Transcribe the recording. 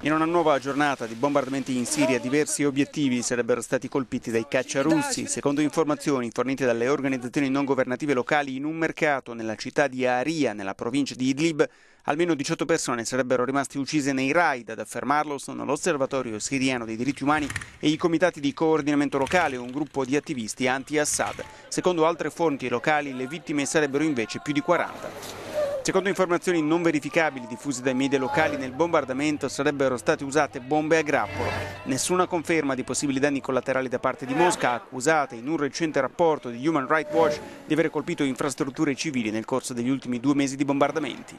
In una nuova giornata di bombardamenti in Siria, diversi obiettivi sarebbero stati colpiti dai caccia russi. Secondo informazioni fornite dalle organizzazioni non governative locali, in un mercato nella città di Aria, nella provincia di Idlib, almeno 18 persone sarebbero rimaste uccise nei raid. Ad affermarlo sono l'Osservatorio siriano dei diritti umani e i comitati di coordinamento locale, un gruppo di attivisti anti-Assad. Secondo altre fonti locali, le vittime sarebbero invece più di 40. Secondo informazioni non verificabili diffuse dai media locali, nel bombardamento sarebbero state usate bombe a grappolo. Nessuna conferma di possibili danni collaterali da parte di Mosca, accusata in un recente rapporto di Human Rights Watch di aver colpito infrastrutture civili nel corso degli ultimi due mesi di bombardamenti.